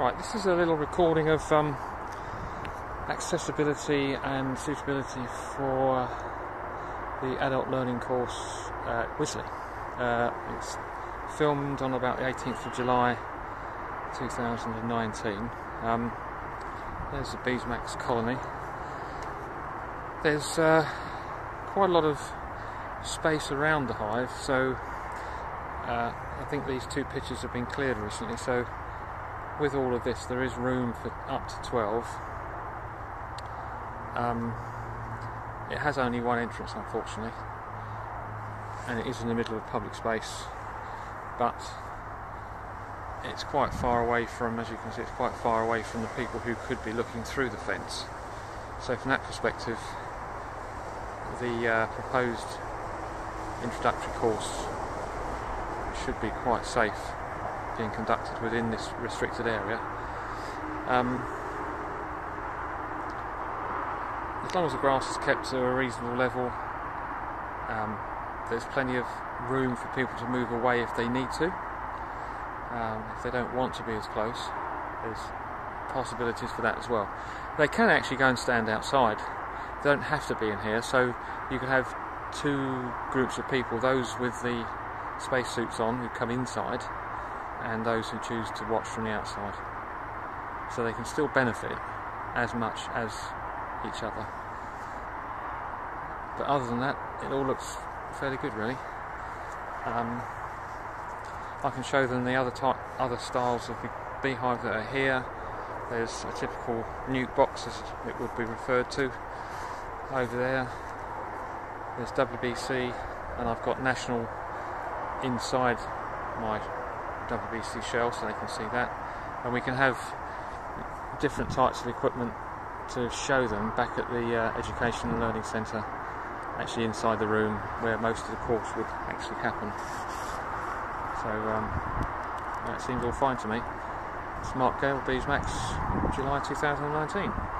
Right, this is a little recording of um, accessibility and suitability for the adult learning course at Wisley. Uh, it's filmed on about the 18th of July 2019. Um, there's the Beesmax colony. There's uh, quite a lot of space around the hive, so uh, I think these two pitches have been cleared recently, so with all of this, there is room for up to 12. Um, it has only one entrance, unfortunately, and it is in the middle of a public space, but it's quite far away from, as you can see, it's quite far away from the people who could be looking through the fence. So, from that perspective, the uh, proposed introductory course should be quite safe being conducted within this restricted area. Um, as long as the grass is kept to a reasonable level, um, there's plenty of room for people to move away if they need to. Um, if they don't want to be as close, there's possibilities for that as well. They can actually go and stand outside. They don't have to be in here, so you could have two groups of people, those with the spacesuits on who come inside, and those who choose to watch from the outside. So they can still benefit as much as each other. But other than that, it all looks fairly good, really. Um, I can show them the other type, other styles of the beehive that are here. There's a typical nuc box, as it would be referred to, over there. There's WBC, and I've got national inside my WBC shell so they can see that. And we can have different types of equipment to show them back at the uh, Education and Learning Centre, actually inside the room where most of the course would actually happen. So um, that seems all fine to me. It's Mark Gale, Beesmax, July 2019.